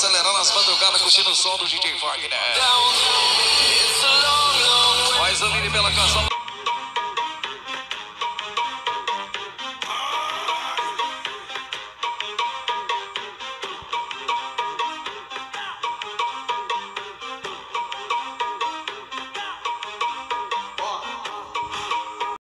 acelerar nas madrugadas curtindo o som do DJ Wagner. Mais a pela canção